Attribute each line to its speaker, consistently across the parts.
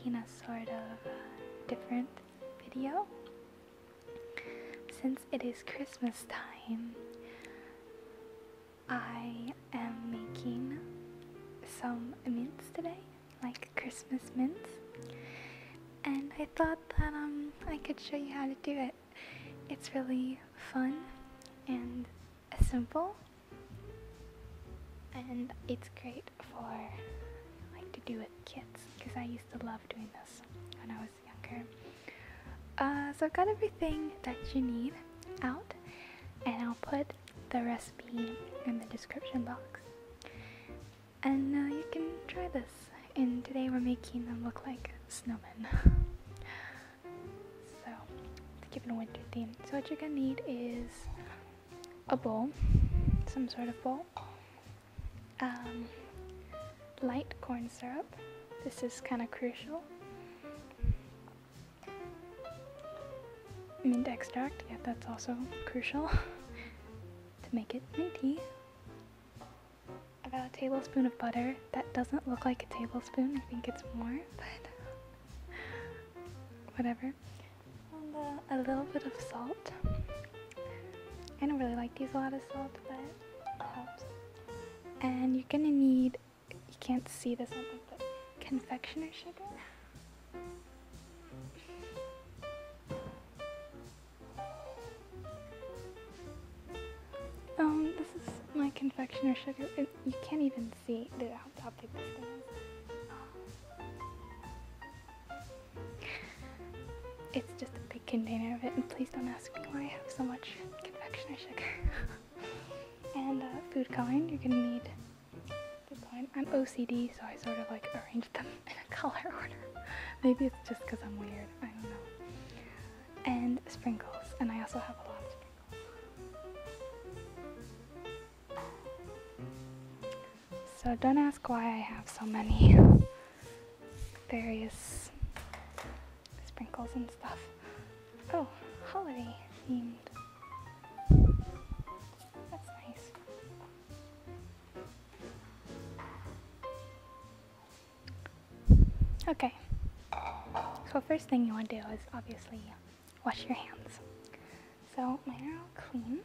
Speaker 1: making a sort of uh, different video. Since it is Christmas time, I am making some mints today, like Christmas mints. And I thought that um I could show you how to do it. It's really fun and simple. And it's great for do with kids because I used to love doing this when I was younger. Uh, so I've got everything that you need out, and I'll put the recipe in the description box. And uh, you can try this. And today we're making them look like snowmen. so, to give it a winter theme. So what you're gonna need is a bowl, some sort of bowl, um, light corn syrup. This is kind of crucial. Mint extract, yeah, that's also crucial to make it minty. About a tablespoon of butter. That doesn't look like a tablespoon, I think it's more, but whatever. And uh, a little bit of salt. I don't really like to use a lot of salt, but it helps. And you're gonna need, can't see this on but confectioner sugar. Um, this is my confectioner sugar. It, you can't even see the, how, how big this thing is. It's just a big container of it, and please don't ask me why I have so much confectioner sugar. and uh, food coloring, you're gonna need coloring. I'm OCD, so I sort of like arrange them in a color order. Maybe it's just because I'm weird. I don't know. And sprinkles, and I also have a lot of sprinkles. So don't ask why I have so many various sprinkles and stuff. Oh, holiday themed. Okay. So first thing you want to do is obviously wash your hands. So mine are all clean.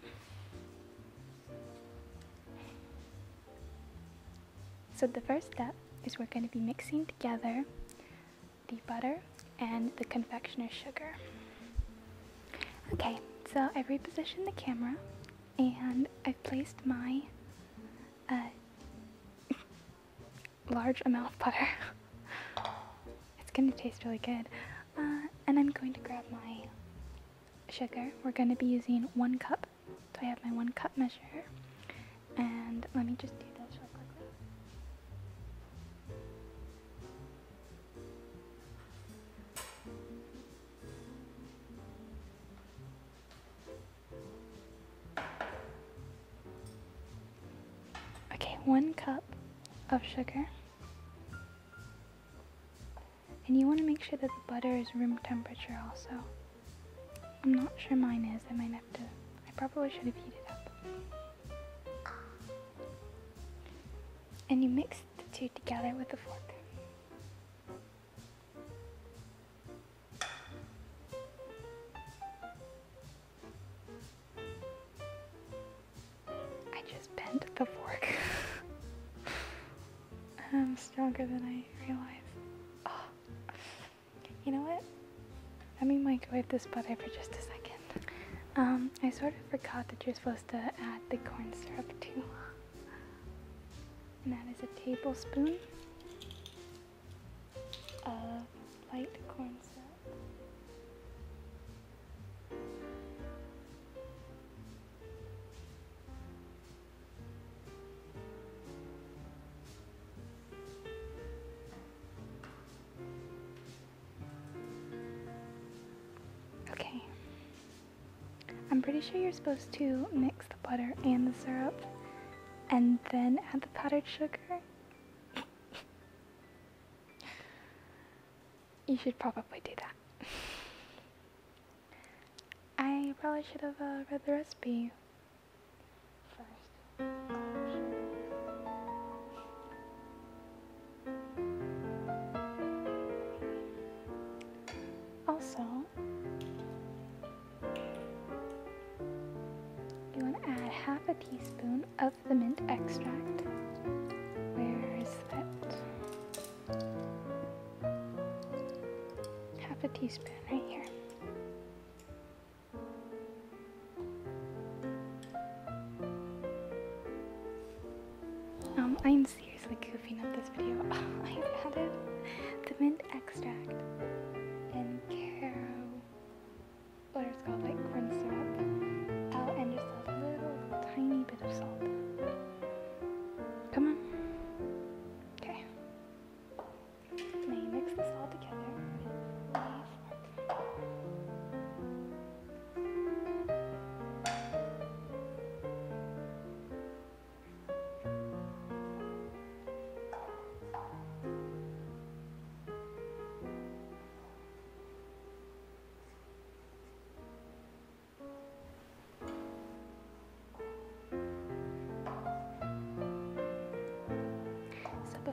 Speaker 1: So the first step is we're going to be mixing together the butter and the confectioner sugar. Okay, so I've repositioned the camera and I've placed my uh, large amount of butter. it's gonna taste really good. Uh, and I'm going to grab my sugar. We're going to be using one cup. So I have my one cup measure. And let me just do this real quickly. Okay, one cup of sugar. And you want to make sure that the butter is room temperature also. I'm not sure mine is. I might have to. I probably should have heated up. And you mix the two together with a fork. I just bent the fork. I'm stronger than I realized. Microwave this butter for just a second. Um, I sort of forgot that you're supposed to add the corn syrup too. And that is a tablespoon I'm pretty sure you're supposed to mix the butter and the syrup and then add the powdered sugar. You should probably do that. I probably should have uh, read the recipe extract. Where is that? Half a teaspoon right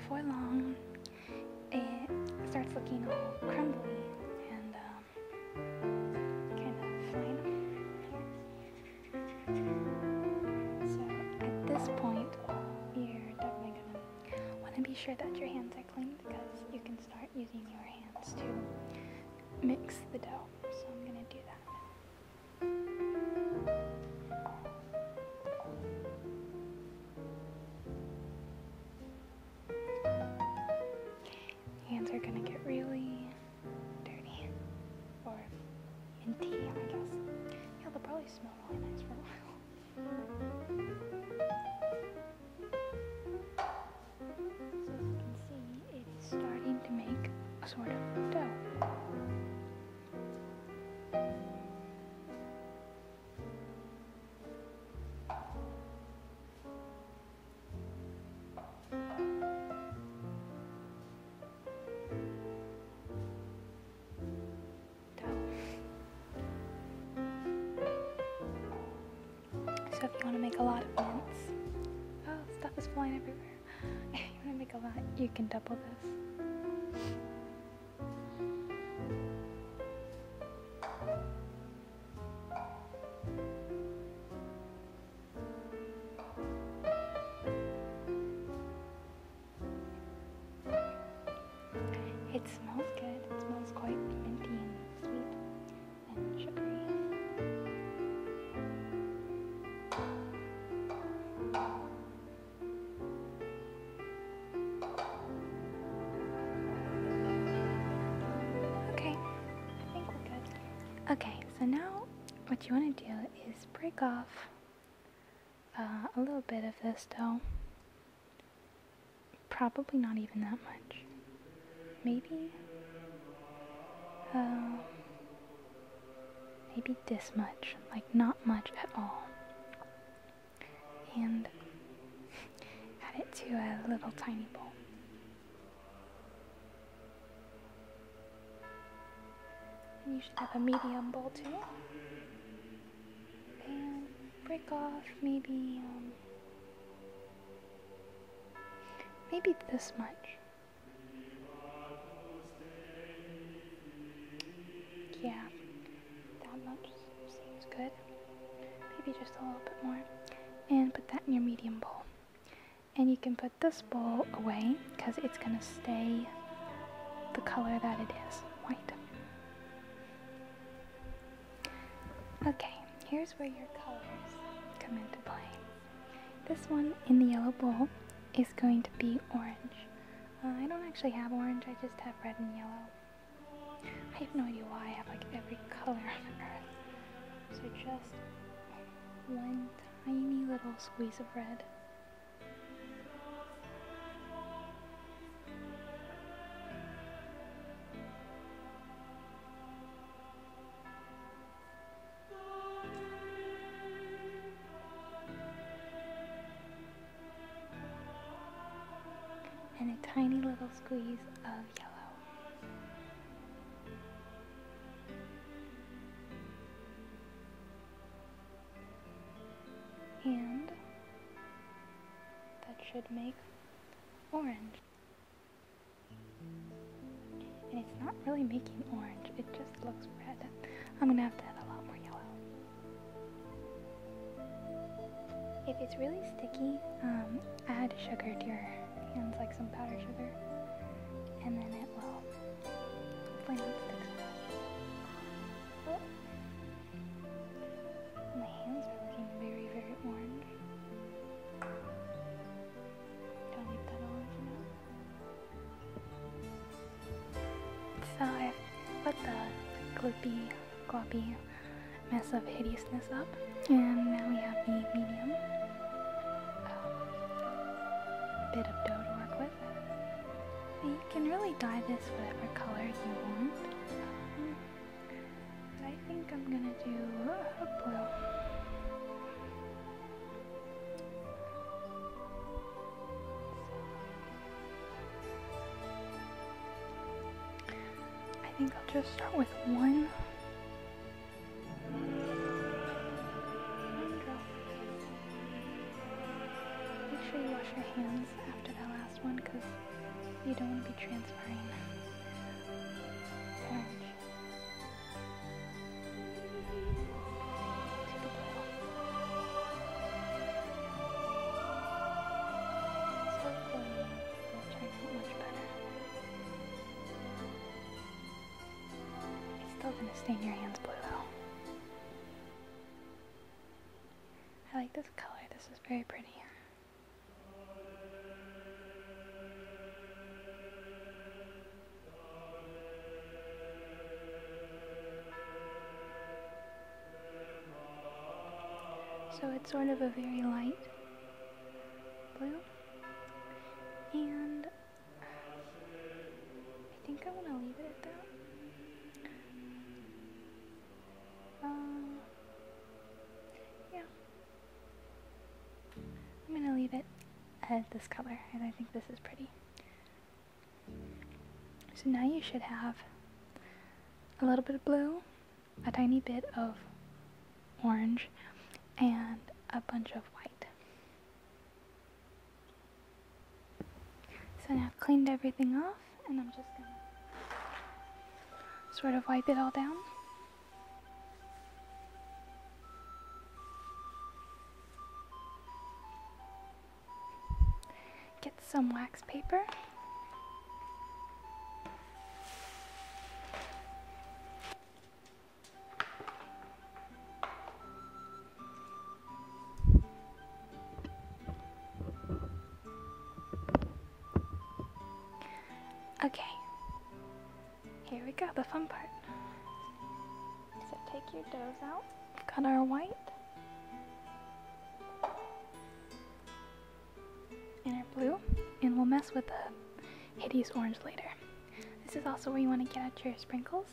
Speaker 1: before long, it starts looking all crumbly and um, kind of here. So at this point, you're definitely gonna want to be sure that your hands are clean because you can start using your hands to mix the dough. Sort of dough. So if you want to make a lot of mints, oh, stuff is flying everywhere. If you want to make a lot, you can double this. So now what you want to do is break off uh, a little bit of this dough. Probably not even that much. Maybe, uh, maybe this much. Like not much at all. And add it to a little tiny bowl. You should have a medium bowl too. And break off maybe um, maybe this much. Yeah, that much seems good. Maybe just a little bit more. And put that in your medium bowl. And you can put this bowl away because it's going to stay the color that it is, white. Here's where your colors come into play. This one in the yellow bowl is going to be orange. Uh, I don't actually have orange, I just have red and yellow. I have no idea why I have like every color on earth. So just one tiny little squeeze of red. And a tiny little squeeze of yellow. And that should make orange. And it's not really making orange, it just looks red. I'm gonna have to add a lot more yellow. If it's really sticky, um, add sugar to your hands, like some powdered sugar, and then it will hopefully not stick. My hands are looking very, very orange. Don't leave that for now. So I've put the gloopy, gloppy mess of hideousness up, and now we have the medium um, bit of dough to work with. You can really dye this whatever color you want, um, but I think I'm gonna do uh, blue. I think I'll just start with one. One because you don't want to be transferring orange to. So much better. It's still gonna stain your hands blue though. I like this color, this is very pretty. It's sort of a very light blue. And I think I want to leave it at that. Um, yeah. I'm gonna leave it at this color, and I think this is pretty. So now you should have a little bit of blue, a tiny bit of orange, and a bunch of white. So now I've cleaned everything off, and I'm just gonna sort of wipe it all down. Get some wax paper. The hideous orange later. This is also where you want to get out your sprinkles,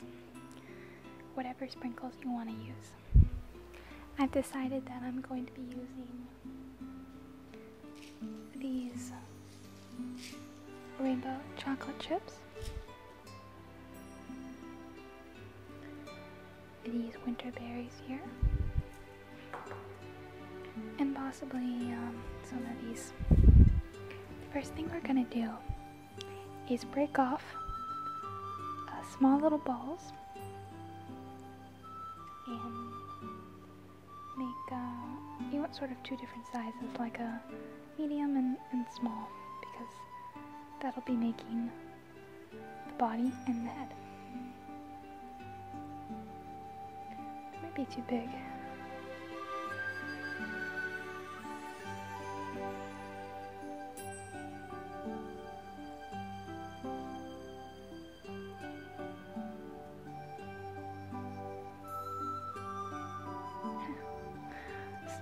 Speaker 1: whatever sprinkles you want to use. I've decided that I'm going to be using these rainbow chocolate chips. These winter berries here. And possibly um, some of these. The first thing we're gonna do is break off uh, small little balls and make, uh, you want sort of two different sizes, like a medium and, and small, because that'll be making the body and the head. It might be too big.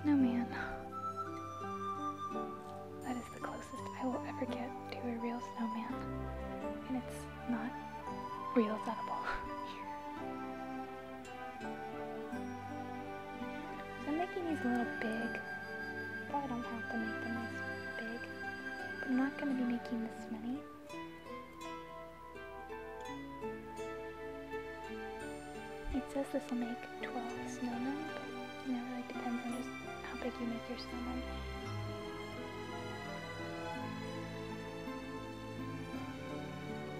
Speaker 1: Snowman. That is the closest I will ever get to a real snowman. And it's not real, it's edible. so I'm making these a little big. Probably don't have to make them this big. But I'm not going to be making this many. It says this will make 12 snowmen, you make your stomach.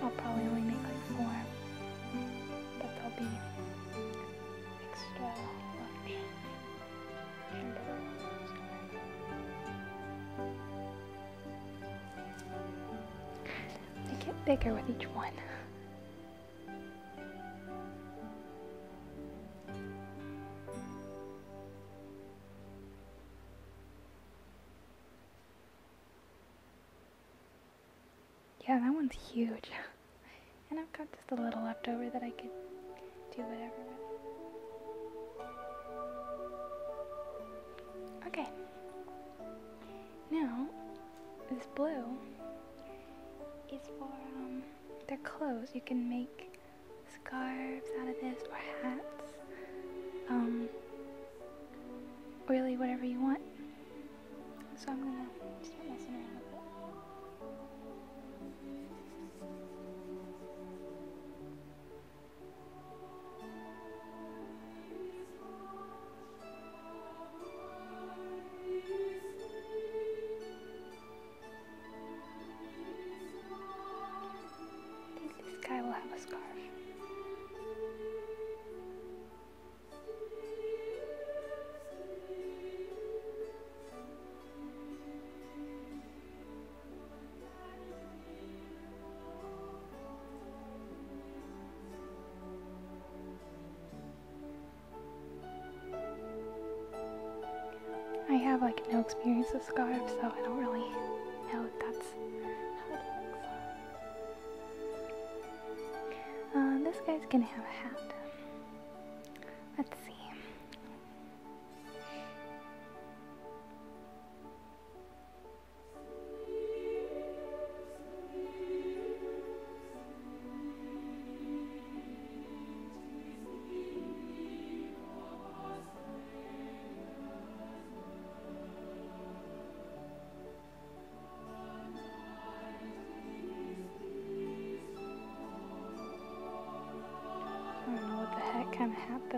Speaker 1: I'll probably only make like four, but they'll be extra large. And they get bigger with each one. Left over that I could do whatever with. Okay. Now, this blue is for um their clothes. You can experience with scarves, so I don't really know if that's how it looks. Uh, this guy's gonna have a hat.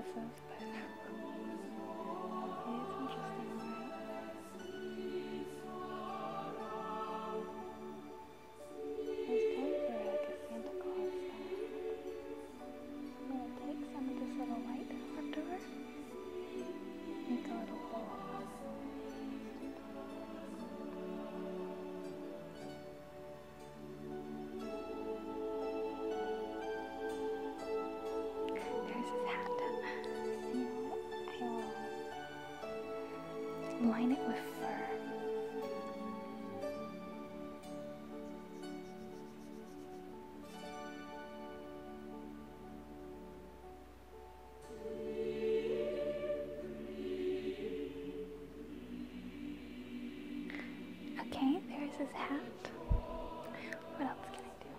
Speaker 1: Kind line it with fur. Okay, there's his hat. What else can I do?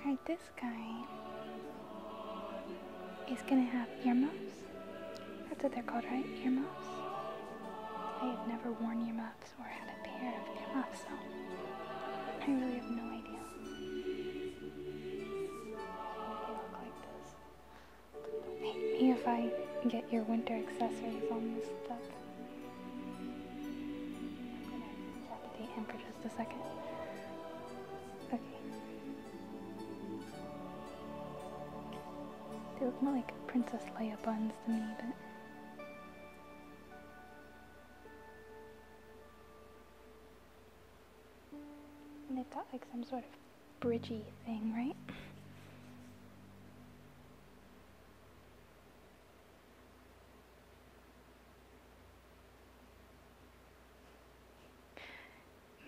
Speaker 1: Alright, this guy is gonna have earmuffs. That's what they're called, right? Earmuffs? I have never worn earmuffs or had a pair of earmuffs, so I really have no idea. They look like this. Hate me if I get your winter accessories on this stuff. I'm gonna the for just a second. Okay. They look more like Princess Leia buns to me, but. Some sort of bridgy thing, right?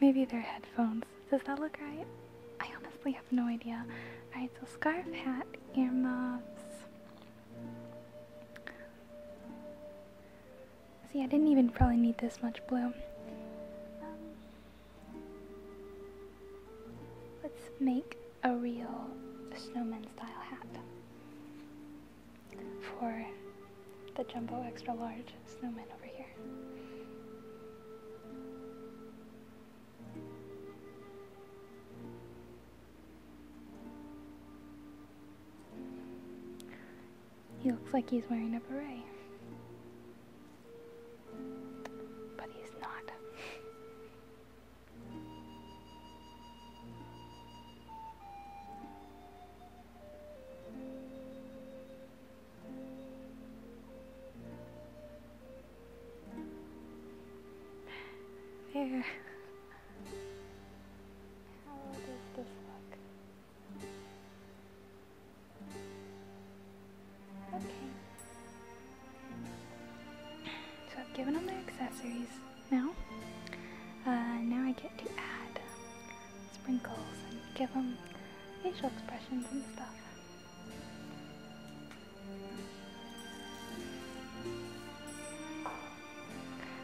Speaker 1: Maybe they're headphones. Does that look right? I honestly have no idea. Alright, so scarf, hat, earmuffs. See, I didn't even probably need this much blue. Make a real snowman style hat for the jumbo extra large snowman over here. He looks like he's wearing a beret. Give them facial expressions and stuff.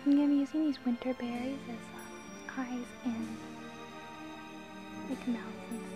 Speaker 1: I'm gonna be using these winter berries as um, eyes and like mouths and stuff.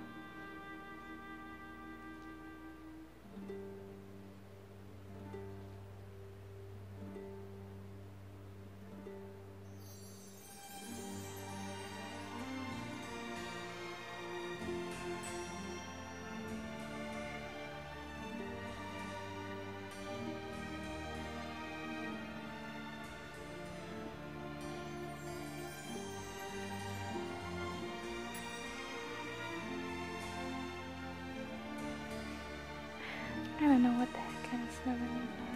Speaker 1: I don't know what the heck kind of snow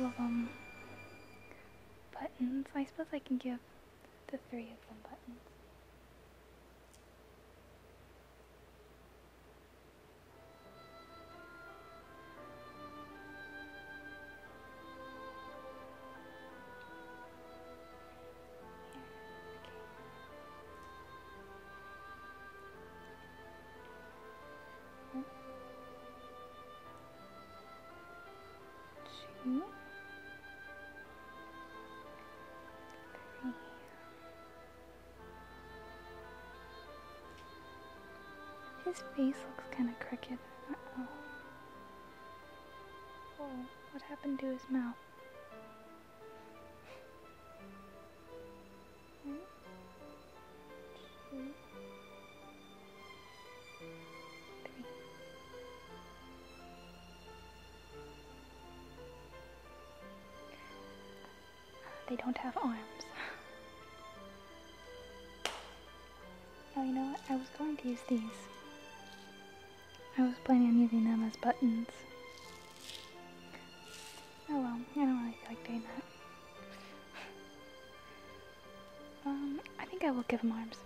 Speaker 1: couple of them buttons. I suppose I can give the three of them buttons. His face looks kind of crooked. Uh-oh. Oh, what happened to his mouth? They don't have arms. Oh, you know what? I was going to use these. I was planning on using them as buttons. Oh well, I don't really feel like doing that. Um, I think I will give them arms.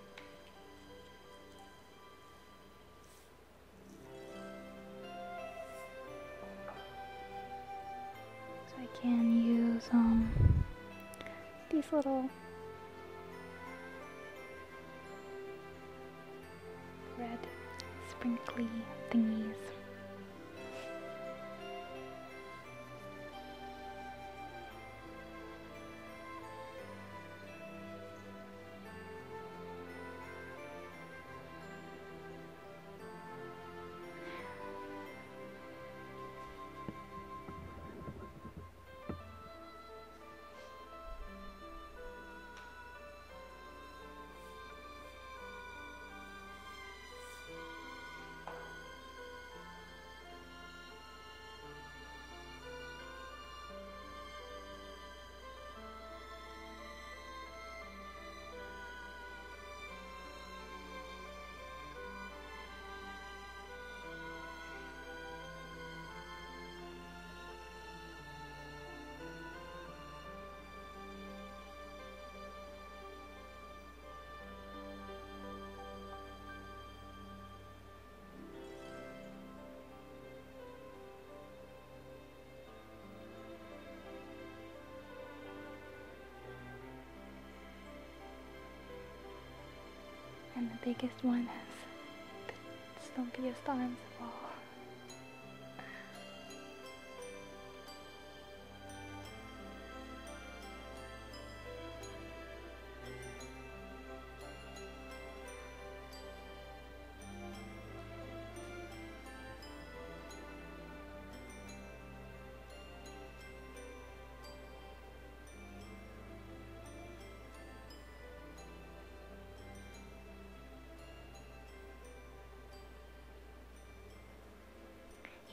Speaker 1: So I can use, um, these little sprinkly thingies. Biggest one has the stumpiest arms of all.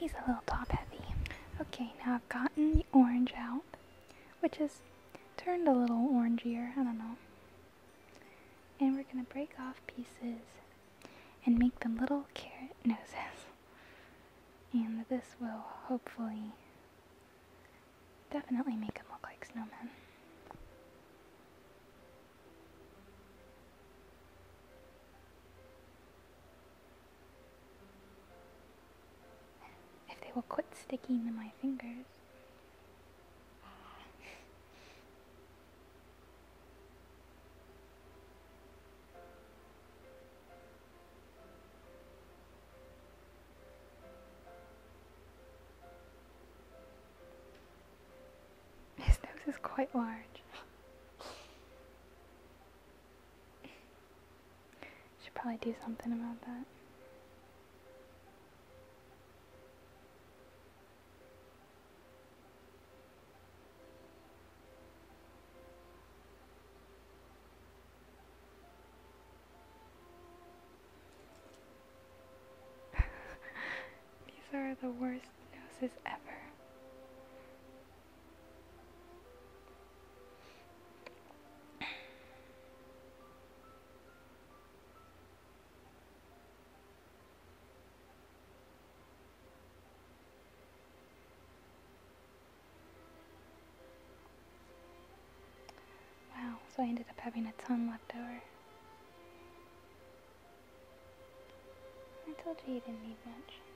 Speaker 1: He's a little top heavy. Okay, now I've gotten the orange out, which has turned a little orangier, I don't know. And we're gonna break off pieces and make them little carrot noses. And this will hopefully definitely make them look like snowmen. They will quit sticking to my fingers. His nose is quite large. Should probably do something about that. These are the worst noses ever. Wow, so I ended up having a ton left over. I told you you didn't need much.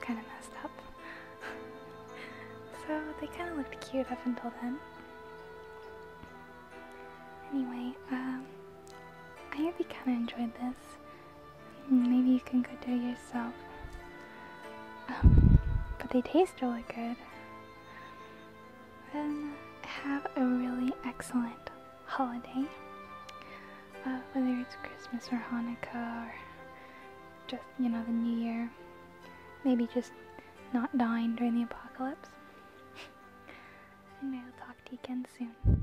Speaker 1: Kind of messed up. so they kind of looked cute up until then. Anyway, um, I hope you kind of enjoyed this. Maybe you can go do it yourself. Um, but they taste really good. Then have a really excellent holiday. Uh, whether it's Christmas or Hanukkah or just, you know, the New Year. Maybe just not dying during the apocalypse. and I'll talk to you again soon.